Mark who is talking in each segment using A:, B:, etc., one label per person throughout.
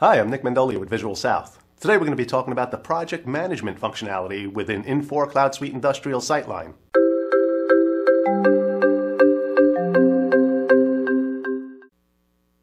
A: Hi, I'm Nick Mendolia with Visual South. Today we're going to be talking about the project management functionality within Infor Cloud Suite Industrial SyteLine.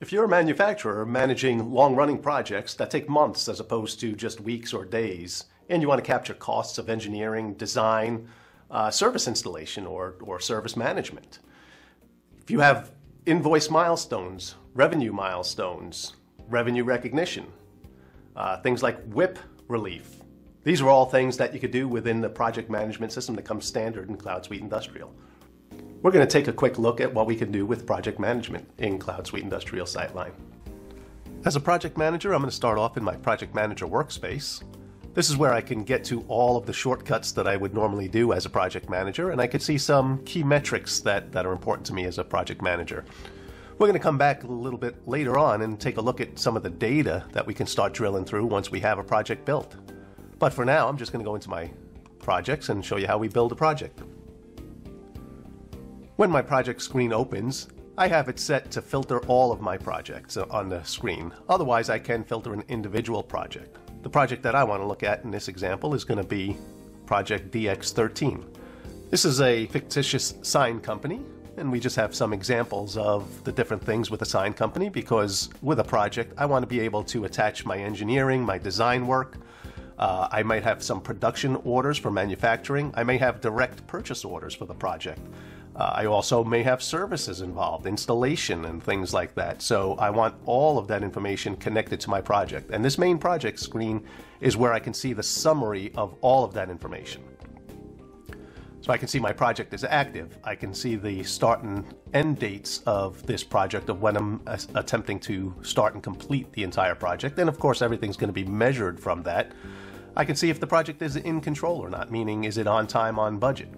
A: If you're a manufacturer managing long-running projects that take months as opposed to just weeks or days, and you want to capture costs of engineering, design, uh, service installation, or, or service management. If you have invoice milestones, revenue milestones, revenue recognition, uh, things like WIP relief. These are all things that you could do within the project management system that comes standard in Cloud Suite Industrial. We're going to take a quick look at what we can do with project management in Cloud Suite Industrial SyteLine. As a project manager, I'm going to start off in my project manager workspace. This is where I can get to all of the shortcuts that I would normally do as a project manager, and I could see some key metrics that, that are important to me as a project manager. We're going to come back a little bit later on and take a look at some of the data that we can start drilling through once we have a project built. But for now, I'm just going to go into my projects and show you how we build a project. When my project screen opens, I have it set to filter all of my projects on the screen. Otherwise, I can filter an individual project. The project that I want to look at in this example is going to be Project DX13. This is a fictitious sign company and we just have some examples of the different things with a sign company because with a project, I want to be able to attach my engineering, my design work. Uh, I might have some production orders for manufacturing. I may have direct purchase orders for the project. Uh, I also may have services involved, installation and things like that. So I want all of that information connected to my project. And this main project screen is where I can see the summary of all of that information. So I can see my project is active. I can see the start and end dates of this project of when I'm attempting to start and complete the entire project. And of course, everything's going to be measured from that. I can see if the project is in control or not, meaning is it on time, on budget.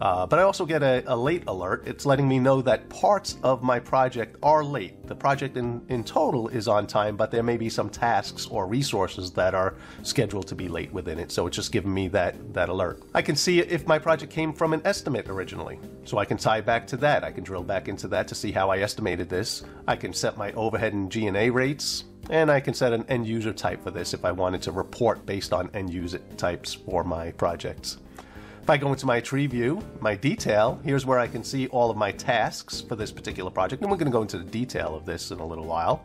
A: Uh, but I also get a, a, late alert. It's letting me know that parts of my project are late. The project in, in total is on time, but there may be some tasks or resources that are scheduled to be late within it. So it's just giving me that, that alert. I can see if my project came from an estimate originally. So I can tie back to that. I can drill back into that to see how I estimated this. I can set my overhead and G&A rates. And I can set an end user type for this if I wanted to report based on end user types for my projects. If I go into my tree view, my detail, here's where I can see all of my tasks for this particular project. And we're going to go into the detail of this in a little while.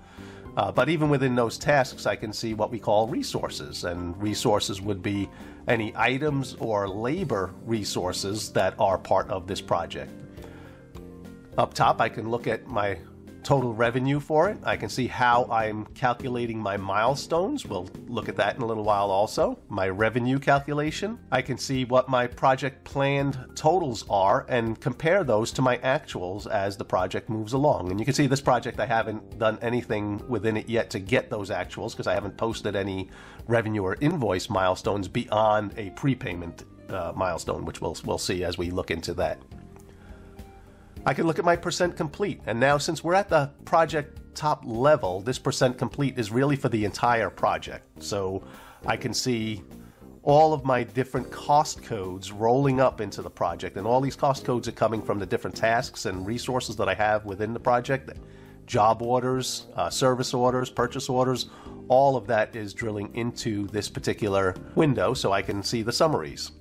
A: Uh, but even within those tasks, I can see what we call resources. And resources would be any items or labor resources that are part of this project. Up top, I can look at my total revenue for it. I can see how I'm calculating my milestones. We'll look at that in a little while also. My revenue calculation. I can see what my project planned totals are and compare those to my actuals as the project moves along. And you can see this project, I haven't done anything within it yet to get those actuals because I haven't posted any revenue or invoice milestones beyond a prepayment uh, milestone, which we'll, we'll see as we look into that. I can look at my percent complete. And now since we're at the project top level, this percent complete is really for the entire project. So I can see all of my different cost codes rolling up into the project. And all these cost codes are coming from the different tasks and resources that I have within the project. Job orders, uh, service orders, purchase orders, all of that is drilling into this particular window so I can see the summaries.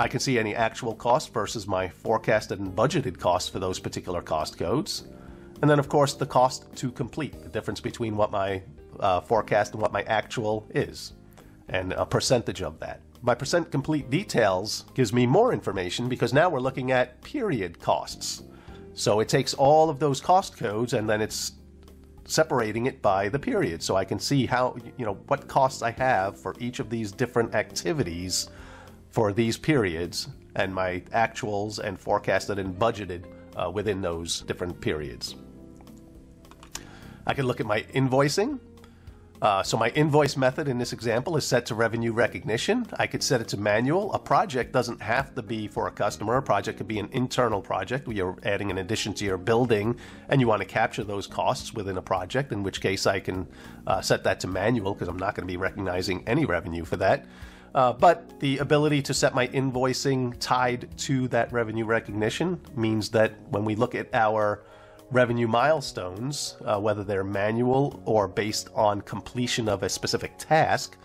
A: I can see any actual cost versus my forecasted and budgeted cost for those particular cost codes. And then, of course, the cost to complete, the difference between what my uh, forecast and what my actual is, and a percentage of that. My percent complete details gives me more information because now we're looking at period costs. So it takes all of those cost codes and then it's separating it by the period. So I can see how, you know, what costs I have for each of these different activities for these periods and my actuals and forecasted and budgeted uh, within those different periods. I can look at my invoicing. Uh, so my invoice method in this example is set to revenue recognition. I could set it to manual. A project doesn't have to be for a customer. A project could be an internal project where you're adding an addition to your building and you want to capture those costs within a project, in which case I can uh, set that to manual because I'm not going to be recognizing any revenue for that. Uh, but the ability to set my invoicing tied to that revenue recognition means that when we look at our revenue milestones, uh, whether they're manual or based on completion of a specific task.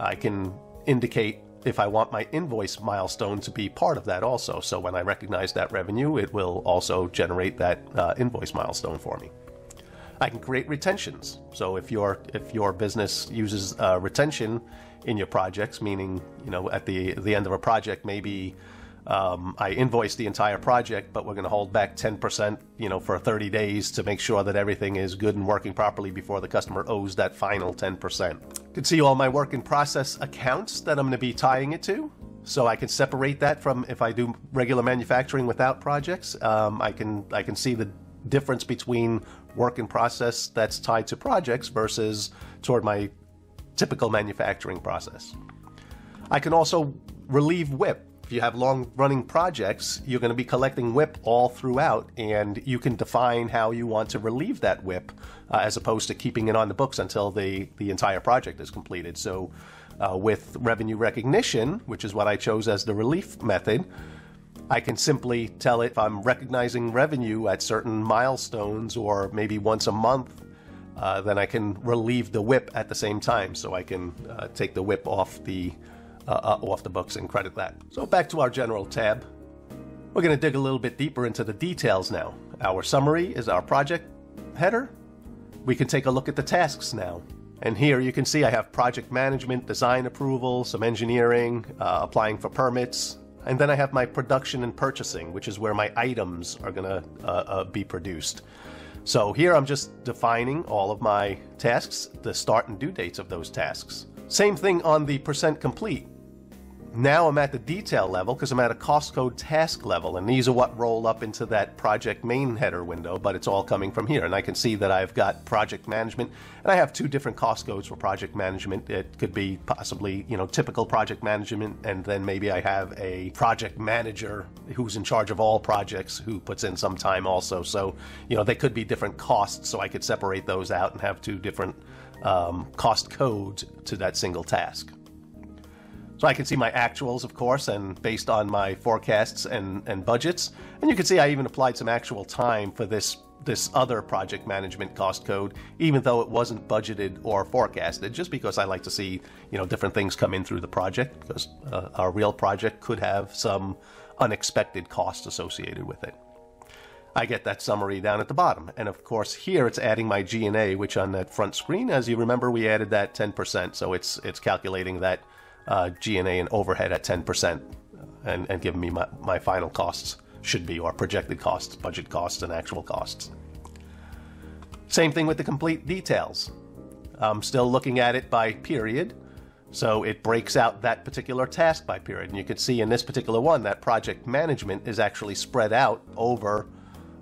A: I can indicate if I want my invoice milestone to be part of that also. So when I recognize that revenue, it will also generate that uh, invoice milestone for me. I can create retentions. So if your if your business uses uh, retention in your projects, meaning you know at the the end of a project, maybe um, I invoice the entire project, but we're going to hold back 10%, you know, for 30 days to make sure that everything is good and working properly before the customer owes that final 10%. You can see all my work in process accounts that I'm going to be tying it to. So I can separate that from if I do regular manufacturing without projects. Um, I can I can see the difference between work in process that's tied to projects versus toward my typical manufacturing process. I can also relieve WIP if you have long running projects, you're going to be collecting WIP all throughout, and you can define how you want to relieve that WIP uh, as opposed to keeping it on the books until the, the entire project is completed. So, uh, with revenue recognition, which is what I chose as the relief method, I can simply tell it if I'm recognizing revenue at certain milestones or maybe once a month, uh, then I can relieve the WIP at the same time. So I can uh, take the WIP off the uh, uh, off the books and credit that. So back to our general tab. We're going to dig a little bit deeper into the details now. Our summary is our project header. We can take a look at the tasks now. And here you can see I have project management, design approval, some engineering, uh, applying for permits, and then I have my production and purchasing, which is where my items are going to uh, uh, be produced. So here I'm just defining all of my tasks, the start and due dates of those tasks. Same thing on the percent complete. Now I'm at the detail level because I'm at a cost code task level, and these are what roll up into that project main header window, but it's all coming from here. And I can see that I've got project management, and I have two different cost codes for project management. It could be possibly, you know, typical project management, and then maybe I have a project manager who's in charge of all projects who puts in some time also. So, you know, they could be different costs, so I could separate those out and have two different um, cost codes to that single task. So I can see my actuals, of course, and based on my forecasts and, and budgets. And you can see I even applied some actual time for this this other project management cost code, even though it wasn't budgeted or forecasted, just because I like to see you know different things come in through the project, because uh, our real project could have some unexpected costs associated with it. I get that summary down at the bottom. And of course, here it's adding my G&A, which on that front screen, as you remember, we added that 10%. So it's it's calculating that uh, G&A and overhead at 10% and, and giving me my, my final costs should be, or projected costs, budget costs, and actual costs. Same thing with the complete details. I'm still looking at it by period, so it breaks out that particular task by period. And you can see in this particular one that project management is actually spread out over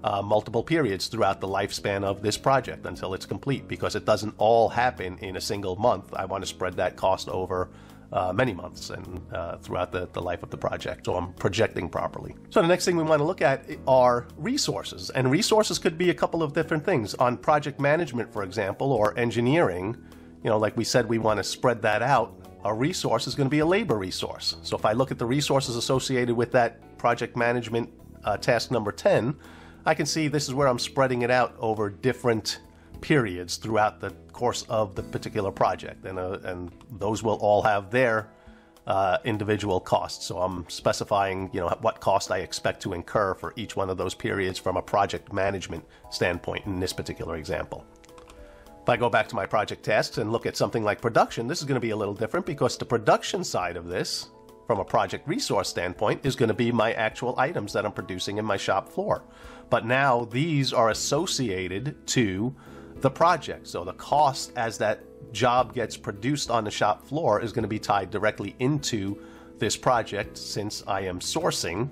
A: uh, multiple periods throughout the lifespan of this project until it's complete because it doesn't all happen in a single month. I want to spread that cost over uh, many months and uh, throughout the, the life of the project, so I'm projecting properly. So the next thing we want to look at are resources, and resources could be a couple of different things. On project management, for example, or engineering, you know, like we said, we want to spread that out. A resource is going to be a labor resource. So if I look at the resources associated with that project management uh, task number 10, I can see this is where I'm spreading it out over different periods throughout the course of the particular project, and uh, and those will all have their uh, individual costs. So I'm specifying, you know, what cost I expect to incur for each one of those periods from a project management standpoint in this particular example. If I go back to my project tasks and look at something like production, this is going to be a little different because the production side of this, from a project resource standpoint, is going to be my actual items that I'm producing in my shop floor. But now these are associated to the project. So the cost as that job gets produced on the shop floor is going to be tied directly into this project since I am sourcing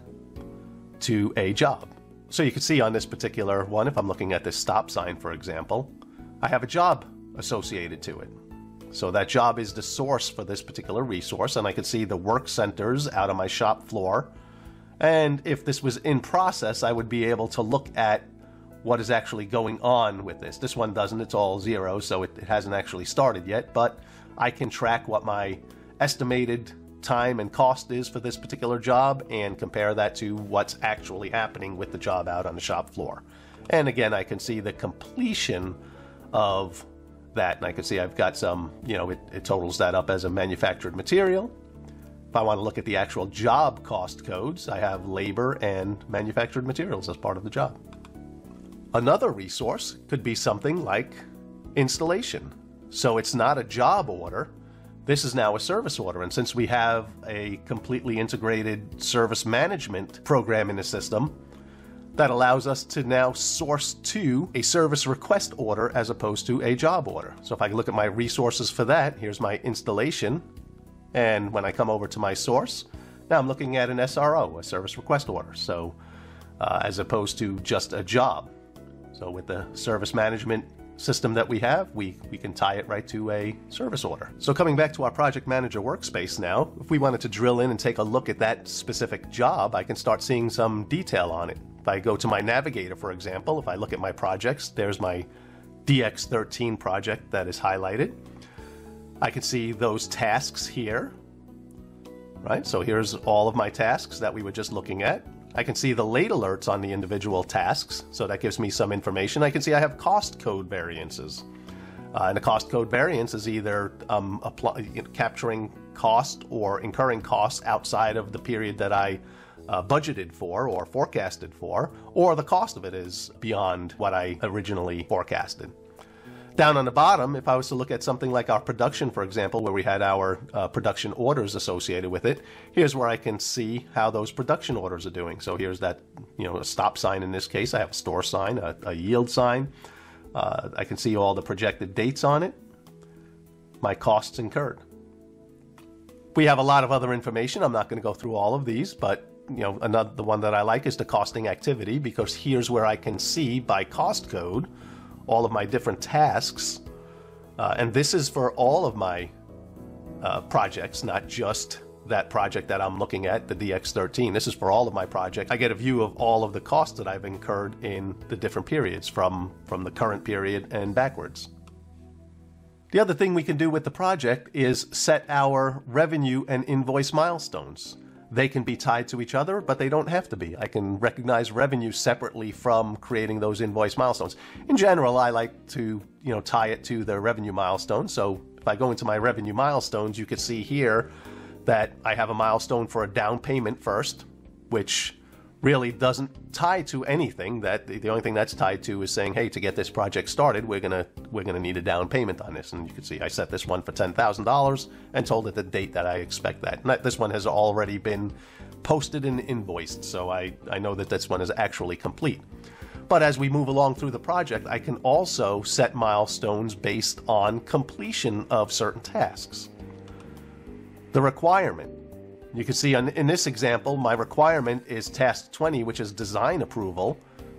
A: to a job. So you can see on this particular one, if I'm looking at this stop sign, for example, I have a job associated to it. So that job is the source for this particular resource, and I can see the work centers out on my shop floor. And if this was in process, I would be able to look at what is actually going on with this. This one doesn't, it's all zero, so it, it hasn't actually started yet, but I can track what my estimated time and cost is for this particular job and compare that to what's actually happening with the job out on the shop floor. And again, I can see the completion of that. And I can see I've got some, you know, it, it totals that up as a manufactured material. If I want to look at the actual job cost codes, I have labor and manufactured materials as part of the job. Another resource could be something like installation. So it's not a job order. This is now a service order. And since we have a completely integrated service management program in the system, that allows us to now source to a service request order as opposed to a job order. So if I look at my resources for that, here's my installation. And when I come over to my source, now I'm looking at an SRO, a service request order. So uh, as opposed to just a job. So with the service management system that we have, we, we can tie it right to a service order. So coming back to our project manager workspace now, if we wanted to drill in and take a look at that specific job, I can start seeing some detail on it. If I go to my navigator, for example, if I look at my projects, there's my DX13 project that is highlighted. I can see those tasks here, right? So here's all of my tasks that we were just looking at. I can see the late alerts on the individual tasks, so that gives me some information. I can see I have cost code variances. Uh, and a cost code variance is either um, apply, you know, capturing cost or incurring costs outside of the period that I uh, budgeted for or forecasted for, or the cost of it is beyond what I originally forecasted. Down on the bottom, if I was to look at something like our production, for example, where we had our uh, production orders associated with it, here's where I can see how those production orders are doing. So here's that, you know, a stop sign in this case. I have a store sign, a, a yield sign. Uh, I can see all the projected dates on it, my costs incurred. We have a lot of other information. I'm not going to go through all of these, but you know, another the one that I like is the costing activity because here's where I can see by cost code all of my different tasks. Uh, and this is for all of my uh, projects, not just that project that I'm looking at, the DX13. This is for all of my projects. I get a view of all of the costs that I've incurred in the different periods from, from the current period and backwards. The other thing we can do with the project is set our revenue and invoice milestones they can be tied to each other, but they don't have to be. I can recognize revenue separately from creating those invoice milestones. In general, I like to, you know, tie it to the revenue milestone. So if I go into my revenue milestones, you can see here that I have a milestone for a down payment first, which really doesn't tie to anything. That the only thing that's tied to is saying, hey, to get this project started, we're gonna we're gonna need a down payment on this. And you can see I set this one for ten thousand dollars and told it the date that I expect that. And this one has already been posted and invoiced, so I I know that this one is actually complete. But as we move along through the project, I can also set milestones based on completion of certain tasks. The requirement you can see in this example, my requirement is task 20, which is design approval.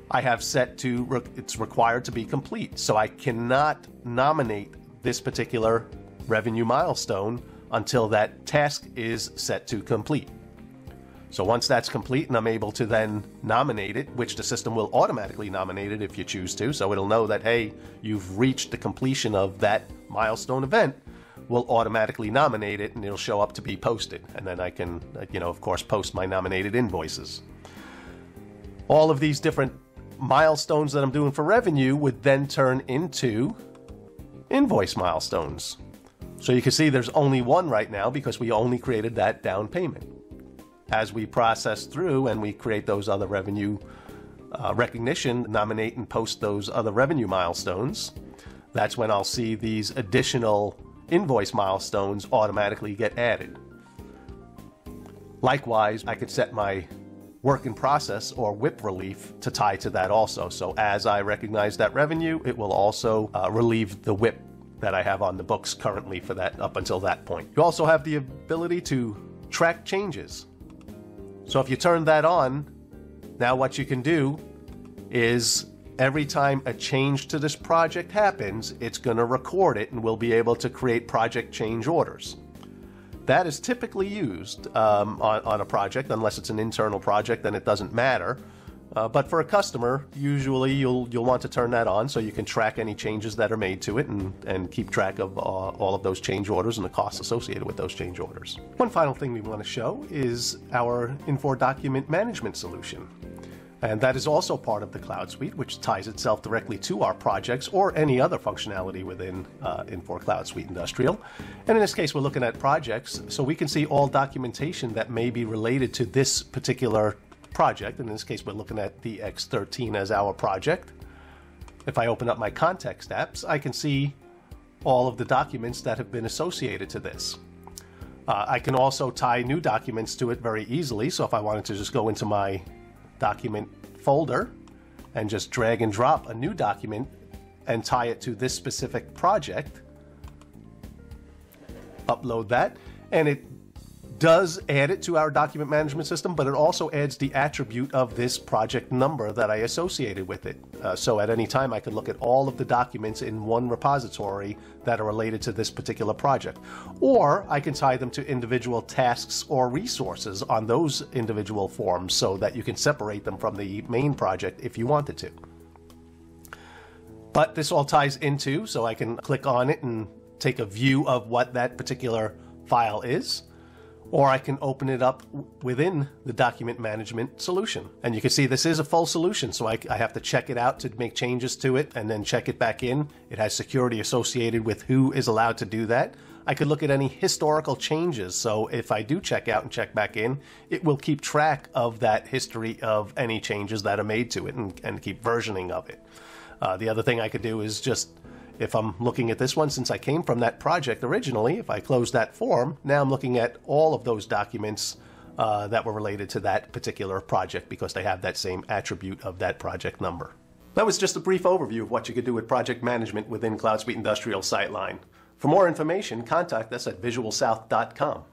A: I have set to, it's required to be complete. So I cannot nominate this particular revenue milestone until that task is set to complete. So once that's complete and I'm able to then nominate it, which the system will automatically nominate it if you choose to, so it'll know that, hey, you've reached the completion of that milestone event, will automatically nominate it and it'll show up to be posted. And then I can, you know, of course, post my nominated invoices. All of these different milestones that I'm doing for revenue would then turn into invoice milestones. So you can see there's only one right now because we only created that down payment. As we process through and we create those other revenue uh, recognition, nominate and post those other revenue milestones, that's when I'll see these additional invoice milestones automatically get added. Likewise, I could set my work in process or WIP relief to tie to that also. So as I recognize that revenue, it will also uh, relieve the WIP that I have on the books currently for that up until that point. You also have the ability to track changes. So if you turn that on, now what you can do is every time a change to this project happens, it's going to record it and we'll be able to create project change orders. That is typically used um, on, on, a project, unless it's an internal project, then it doesn't matter. Uh, but for a customer, usually you'll you'll want to turn that on so you can track any changes that are made to it and, and keep track of uh, all of those change orders and the costs associated with those change orders. One final thing we want to show is our Infor document management solution. And that is also part of the Cloud Suite, which ties itself directly to our projects or any other functionality within uh, Infor Cloud Suite Industrial. And in this case, we're looking at projects, so we can see all documentation that may be related to this particular project. And In this case, we're looking at the X13 as our project. If I open up my context apps, I can see all of the documents that have been associated to this. Uh, I can also tie new documents to it very easily. So if I wanted to just go into my document folder and just drag and drop a new document and tie it to this specific project, upload that, and it does add it to our document management system, but it also adds the attribute of this project number that I associated with it. Uh, so at any time, I can look at all of the documents in one repository that are related to this particular project. Or I can tie them to individual tasks or resources on those individual forms so that you can separate them from the main project if you wanted to. But this all ties into, so I can click on it and take a view of what that particular file is or I can open it up within the document management solution. And you can see this is a full solution, so I, I, have to check it out to make changes to it and then check it back in. It has security associated with who is allowed to do that. I could look at any historical changes, so if I do check out and check back in, it will keep track of that history of any changes that are made to it and, and keep versioning of it. Uh, the other thing I could do is just if I'm looking at this one, since I came from that project originally, if I close that form, now I'm looking at all of those documents uh, that were related to that particular project because they have that same attribute of that project number. That was just a brief overview of what you could do with project management within Cloud Suite Industrial SyteLine. For more information, contact us at visualsouth.com.